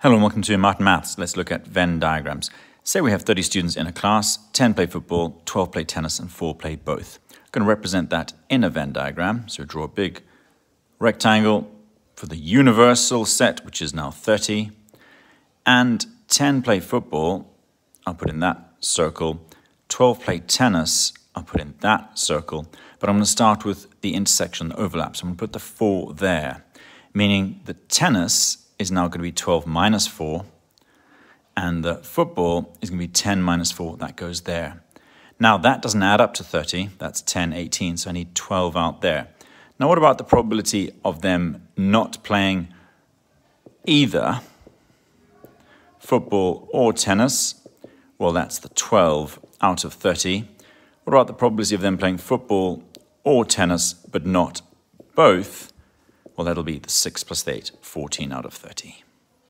Hello and welcome to Martin Maths. Let's look at Venn diagrams. Say we have 30 students in a class, 10 play football, 12 play tennis, and 4 play both. I'm going to represent that in a Venn diagram. So draw a big rectangle for the universal set, which is now 30, and 10 play football, I'll put in that circle, 12 play tennis, I'll put in that circle, but I'm going to start with the intersection, the overlap. So I'm going to put the 4 there, meaning the tennis is now going to be 12 minus 4, and the football is going to be 10 minus 4. That goes there. Now, that doesn't add up to 30. That's 10, 18, so I need 12 out there. Now, what about the probability of them not playing either football or tennis? Well, that's the 12 out of 30. What about the probability of them playing football or tennis, but not both? Well, that'll be the 6 plus plus 8, 14 out of 30.